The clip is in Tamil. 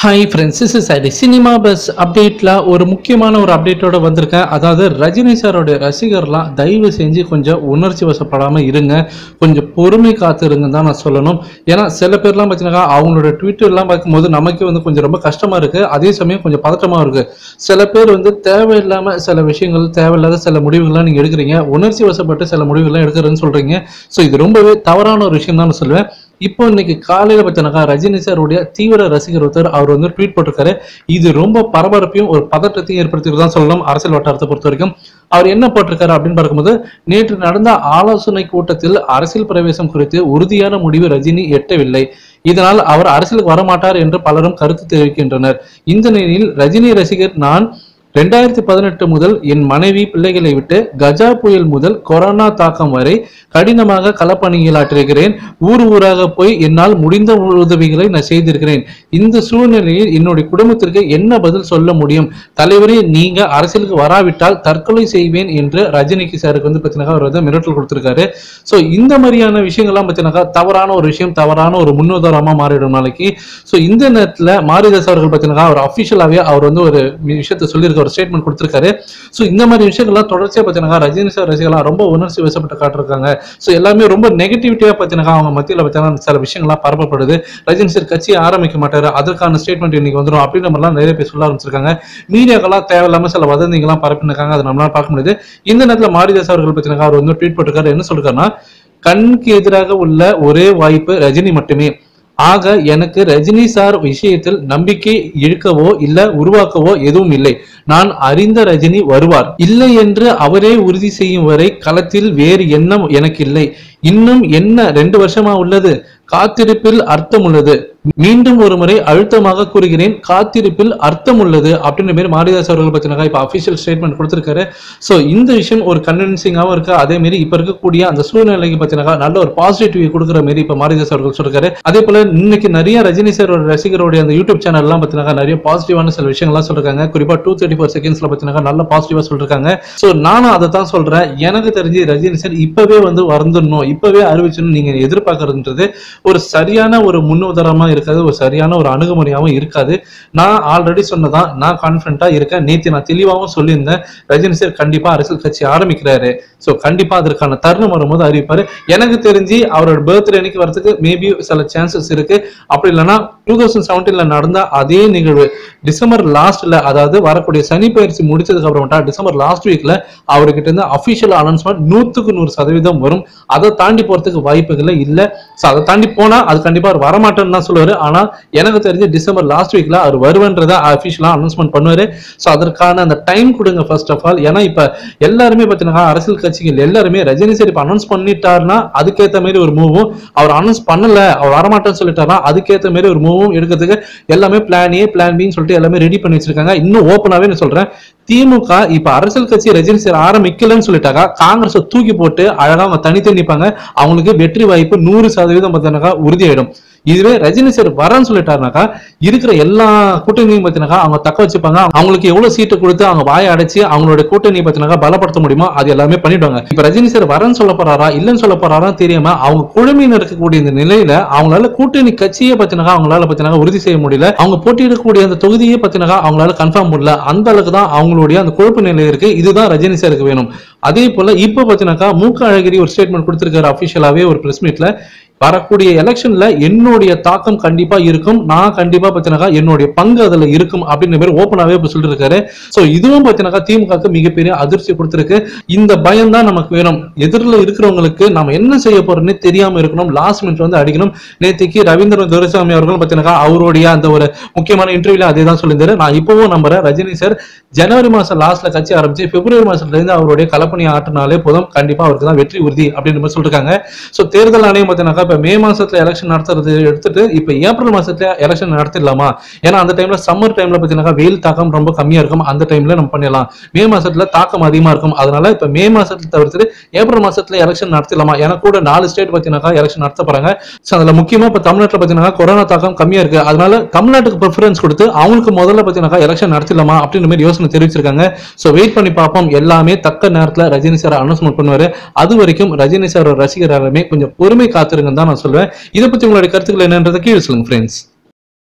ஹாய் ஃப்ரெண்ட்ஸ் இஸ் சரி சினிமா பஸ் அப்டேட்டில் ஒரு முக்கியமான ஒரு அப்டேட்டோட வந்திருக்கேன். அதாவது ரஜினி சாரோடைய ரசிகர்லாம் தயவு செஞ்சு கொஞ்சம் உணர்ச்சி வசப்படாமல் இருங்க. கொஞ்சம் பொறுமை காத்துருங்க தான் நான் சொல்லணும். ஏன்னா சில பேர்லாம் பார்த்தீங்கன்னா அவங்களோட ட்விட்டர்லாம் பார்க்கும்போது நமக்கே வந்து கொஞ்சம் ரொம்ப கஷ்டமாக இருக்குது அதே சமயம் கொஞ்சம் பதட்டமாக இருக்குது சில பேர் வந்து தேவையில்லாமல் சில விஷயங்கள் தேவையில்லாத சில முடிவுகள்லாம் நீங்கள் எடுக்கிறீங்க. உணர்ச்சி வசப்பட்டு சில முடிவுகள்லாம் எடுக்கிறேன்னு சொல்கிறீங்க ஸோ இது ரொம்பவே தவறான ஒரு விஷயம் தான் நான் சொல்லுவேன். இப்போ இன்னைக்கு காலையில பார்த்தீங்கன்னா ரஜினி சாருடைய தீவிர ரசிகர் ஒருத்தர் அவர் வந்து ட்வீட் போட்டிருக்காரு. இது ரொம்ப பரபரப்பையும் ஒரு பதற்றத்தையும் ஏற்படுத்தி தான் சொல்லணும் அரசியல் வட்டாரத்தை பொறுத்த வரைக்கும். அவர் என்ன போட்டிருக்காரு அப்படின்னு பார்க்கும்போது நேற்று நடந்த ஆலோசனை கூட்டத்தில் அரசியல் பிரவேசம் குறித்து உறுதியான முடிவு ரஜினி எட்டவில்லை. இதனால் அவர் அரசியலுக்கு வரமாட்டார் என்று பலரும் கருத்து தெரிவிக்கின்றனர். இந்த நிலையில் ரஜினி ரசிகர் நான் ரெண்டாயிரத்தி பதினெட்டு முதல் என் மனைவி பிள்ளைகளை விட்டு கஜா புயல் முதல் கொரோனா தாக்கம் வரை கடினமாக களப்பணியில் ஆற்றிருக்கிறேன் ஊர் ஊராக போய் என்னால் முடிந்த உதவிகளை நான் செய்திருக்கிறேன். இந்த சூழ்நிலையில் என்னுடைய குடும்பத்திற்கு என்ன பதில் சொல்ல முடியும்? தலைவரே நீங்க அரசியலுக்கு வராவிட்டால் தற்கொலை செய்வேன் என்று ரஜினிக்கு சாருக்கு வந்து பார்த்தீங்கன்னா அவர் வந்து மிரட்டல் கொடுத்திருக்காரு. ஸோ இந்த மாதிரியான விஷயங்கள்லாம் பார்த்தீங்கன்னா தவறான ஒரு விஷயம் தவறான ஒரு முன்னுதாரமாக மாறிடும் நாளைக்கு. ஸோ இந்த நேரத்தில் மாரிதாஸ் அவர்கள் பார்த்தீங்கன்னா அவர் அஃபிஷியலாகவே அவர் வந்து ஒரு விஷயத்தை சொல்லியிருக்கார். ஒரு ஸ்டேட்மெண்ட் கொடுத்திருக்காரு. ஸோ இந்த மாதிரி விஷயங்கள்லாம் தொடர்ச்சியாக பார்த்தீங்கன்னா ரஜினி சார் ரசிகர்லாம் ரொம்ப உணர்ச்சி வசப்பட்டு காட்டிருக்காங்க. ஸோ எல்லாமே ரொம்ப நெகட்டிவிட்டியாக பார்த்தீங்கன்னா அவங்க மத்தியில் பார்த்தீங்கன்னா சில விஷயங்கள்லாம் பரப்பப்படுது. ரஜினி சார் கட்சியை ஆரம்பிக்க மாட்டாரு. அதற்கான ஸ்டேட்மெண்ட் இன்னைக்கு வந்துடும் அப்படின்ற மாதிரிலாம் நிறைய பேர் சொல்ல ஆரம்பிச்சிருக்காங்க. மீடியாக்கெல்லாம் தேவையில்லாமல் சில வதந்திகள்லாம் பரப்பினிருக்காங்க அதை நம்மளால பார்க்க முடியுது. இந்த நேரத்தில் மாரிதாஸ் அவர்கள் பார்த்தீங்கன்னா அவர் வந்து ட்வீட் போட்டிருக்காரு. என்ன சொல்றாருன்னா கண்ணுக்கு எதிராக உள்ள ஒரே வாய்ப்பு ரஜினி மட்டுமே. ஆக எனக்கு ரஜினி சார் விஷயத்தில் நம்பிக்கை இழுக்கவோ இல்ல உருவாக்கவோ எதுவும் இல்லை. நான் அறிந்த ரஜினி வருவார். இல்லை என்று அவரே உறுதி செய்யும் வரை களத்தில் வேறு எண்ணம் எனக்கு இல்லை இன்னும் என்ன ரெண்டு வருஷமா உள்ளது? காத்திருப்பில் அர்த்தம் உள்ளது. மீண்டும் ஒரு முறை அழுத்தமாக கூறுகிறேன் காத்திருப்பில் அர்த்தம் உள்ளது அப்படின்ற மாதிரி மாரிதாஸ் அவர்கள் பார்த்தீங்கன்னா இப்போ அஃபிஷியல் ஸ்டேட்மெண்ட் கொடுத்திருக்காரு. ஸோ இந்த விஷயம் ஒரு கன்வின்சிங்காகவும் இருக்கு. அதே மாதிரி இப்போ இருக்கக்கூடிய அந்த சூழ்நிலைக்கு பார்த்தீங்கன்னா நல்ல ஒரு பாசிட்டிவ் கொடுக்குற மாதிரி இப்போ மாரிதாஸ் அவர்கள் சொல்லிருக்காரு. அதே போல இன்னைக்கு நிறைய ரஜினி சார் ரசிகருடைய அந்த யூடியூப் சேனல்லாம் பார்த்தீங்கன்னா நிறைய பாசிட்டிவான சில விஷயங்கள்லாம் சொல்றாங்க குறிப்பா டூ தேர்ட்டி ஃபோர் செகண்ட்ஸ்ல பார்த்தீங்கன்னா நல்ல பாசிட்டிவா சொல்லிருக்காங்க. ஸோ நானும் அதை தான் சொல்றேன். எனக்கு தெரிஞ்சு ரஜினி சார் இப்பவே வந்து வந்துடணும் இப்பவே அறிவிச்சுன்னு நீங்க எதிர்பார்க்கறதுன்றது ஒரு சரியான ஒரு முன்னுதாரணமா இருக்காது ஒரு சரியான ஒரு அணுகுமுறையாகவும் இருக்காது. நான் ஆல்ரெடி சொன்னதான் நான் கான்பிடண்டா இருக்கேன். நேத்தி நான் தெளிவாகவும் சொல்லியிருந்தேன். ரஜினி சார் கண்டிப்பா அரசியல் கட்சி ஆரம்பிக்கிறாரு. ஸோ கண்டிப்பா அதற்கான தருணம் வரும்போது அறிவிப்பாரு. எனக்கு தெரிஞ்சு அவரோட பர்த்டே அன்னைக்கு வரதுக்கு மேபி சில சான்சஸ் இருக்கு. அப்படி இல்லைன்னா டூ தௌசண்ட் செவன்டீன்ல நடந்த அதே நிகழ்வு டிசம்பர் லாஸ்ட்ல அதாவது வரக்கூடிய சனி பயிற்சி முடிச்சதுக்கு அப்புறமேட்டா டிசம்பர் லாஸ்ட் வீக்ல அவர்கிட்ட இருந்து அபிஷியல் அனௌன்ஸ்மெண்ட் நூத்துக்கு நூறு சதவீதம் வரும். அதை தாண்டி போறதுக்கு வாய்ப்புகள் இல்லை. ஸோ அதை தாண்டி போனால் அது கண்டிப்பாக அவர் வரமாட்டேன்னு தான் சொல்லுவார். ஆனால் எனக்கு தெரிஞ்சு டிசம்பர் லாஸ்ட் வீக்கில் அவர் வருவன்றதை அஃபிஷியலாக அனௌன்ஸ்மெண்ட் பண்ணுவார். ஸோ அதற்கான அந்த டைம் கொடுங்க ஃபர்ஸ்ட் ஆஃப் ஆல் ஏன்னா இப்போ எல்லாருமே பார்த்தீங்கன்னா அரசியல் கட்சிகள் எல்லாருமே ரஜினி சார் இப்போ அனௌன்ஸ் பண்ணிட்டாருன்னா அதுக்கேற்ற மாதிரி ஒரு மூவும் அவர் அனௌன்ஸ் பண்ணலை அவர் வரமாட்டேன்னு சொல்லிட்டாருன்னா அதுக்கேற்ற மாதிரி ஒரு மூவும் எடுக்கிறதுக்கு எல்லாமே பிளான் ஏ பிளான் பின்னு சொல்லிட்டு எல்லாமே ரெடி பண்ணி வச்சிருக்காங்க. இன்னும் ஓப்பனாகவே நான் சொல்கிறேன் திமுக இப்ப அரசியல் கட்சி ரஜினி சார் ஆரம்பிக்கலன்னு சொல்லிட்டாக்கா காங்கிரஸை தூக்கி போட்டு அழகா அவங்க தனித்தனி நிற்பாங்க அவங்களுக்கு வெற்றி வாய்ப்பு நூறு சதவீதம் பார்த்தீங்கன்னாக்கா உறுதியாயிடும். இதுவே ரஜினி சார் வரேன்னு சொல்லிட்டாருனாக்கா இருக்கிற எல்லா கூட்டணியும் பார்த்தீங்கன்னா அவங்க தக்க வச்சுப்பாங்க. அவங்களுக்கு எவ்வளவு சீட்டு கொடுத்து அவங்க வாயை அடைச்சு அவங்களோட கூட்டணியை பார்த்தீங்கன்னா பலப்படுத்த முடியுமோ அது எல்லாமே பண்ணிடுவாங்க. இப்ப ரஜினி சார் வரேன்னு சொல்ல போறாரா இல்லைன்னு சொல்ல போறாரா தெரியாம அவங்க குழுமையினர் இருக்கக்கூடிய இந்த நிலையில அவங்களால கூட்டணி கட்சியை பார்த்தீங்கன்னா அவங்களால பார்த்தீங்கன்னா உறுதி செய்ய முடியல. அவங்க போட்டியிடக்கூடிய அந்த தொகுதியை பார்த்தீங்கன்னா அவங்களால கன்ஃபார்ம் பண்ணல அந்த அளவுக்கு தான் அவங்களுடைய அந்த குழப்ப நிலை இருக்கு. இதுதான் ரஜினி சாருக்கு வேணும். அதே போல இப்ப பார்த்தீங்கன்னாக்கா மூக்க அழகிரி ஒரு ஸ்டேட்மெண்ட் கொடுத்திருக்காரு அபிஷியலாவே ஒரு பிரஸ் மீட்ல வரக்கூடிய எலெக்ஷன்ல என்னுடைய தாக்கம் கண்டிப்பா இருக்கும். நான் கண்டிப்பா பார்த்தீங்கன்னா என்னுடைய பங்கு அதுல இருக்கும் அப்படின்னு பேர் ஓப்பனாவே இப்ப சொல்லிட்டு இருக்காரு சோ இதுவும் பார்த்தீங்கன்னா திமுக மிகப்பெரிய அதிர்ச்சி கொடுத்திருக்கு. இந்த பயம் தான் நமக்கு வேணும். எதிரில் இருக்கிறவங்களுக்கு நம்ம என்ன செய்ய போறோம்னு தெரியாம இருக்கணும். லாஸ்ட் மினிட் வந்து அடிக்கணும். நேத்திக்கு ரவீந்திரன் துரைசாமி அவர்கள் பார்த்தீங்கன்னா அவருடைய அந்த ஒரு முக்கியமான இன்டர்வியூல அதே தான் சொல்லியிருந்தாரு. நான் இப்பவும் நம்புறேன். ரஜினி சார் ஜனவரி மாசம் லாஸ்ட்ல கட்சி ஆரம்பிச்சு பிப்ரவரி மாசத்துல இருந்து அவருடைய கலப்பணி ஆற்றினாலே போதும். கண்டிப்பா அவருக்கு தான் வெற்றி உறுதி அப்படின்னு சொல்லிருக்காங்க. சோ தேர்தல் ஆணையம் பார்த்தீங்கன்னா இப்போ மே மாசத்துல எலெக்ஷன் நடத்துறது எடுத்துட்டு இப்போ ஏப்ரல் மாசத்துல எலெக்ஷன் நடத்திடலாமா? ஏன்னா அந்த டைம்ல சம்மர் டைம்ல பார்த்தீங்கன்னா வெயில் தாக்கம் ரொம்ப கம்மியா இருக்கும். அந்த டைம்ல நம்ம பண்ணிடலாம். மே மாசத்துல தாக்கம் அதிகமா இருக்கும். அதனால இப்போ மே மாசத்துல தவிர்த்துட்டு ஏப்ரல் மாசத்துல எலெக்ஷன் நடத்திடலாமா? ஏன்னா கூட நாலு ஸ்டேட் பார்த்தீங்கன்னா எலெக்ஷன் நடத்த போறாங்க. ஸோ அதில் முக்கியமா இப்போ தமிழ்நாட்டில் பார்த்தீங்கன்னா கொரோனா தாக்கம் கம்மியா இருக்கு. அதனால தமிழ்நாட்டுக்கு ப்ரிஃபரன்ஸ் கொடுத்து அவங்களுக்கு முதல்ல பார்த்தீங்கன்னா எலெக்ஷன் நடத்திடலாமா? அப்படின்ற மாதிரி யோசனை தெரிவிச்சிருக்காங்க. ஸோ வெயிட் பண்ணி பார்ப்போம். எல்லாமே தக்க நேரத்தில் ரஜினி சார் அனௌன்ஸ்மெண்ட் பண்ணுவார். அது வரைக்கும் ரஜினி சார் ரசிகர் எல்லாமே கொஞ்சம் பொறுமை காத்திருங்க. தான் நான் சொல்லுவேன் இதை பத்தி உங்களுடைய கருத்துக்கள் என்னன்றதை கீழே சொல்லுங்க ஃப்ரெண்ட்ஸ்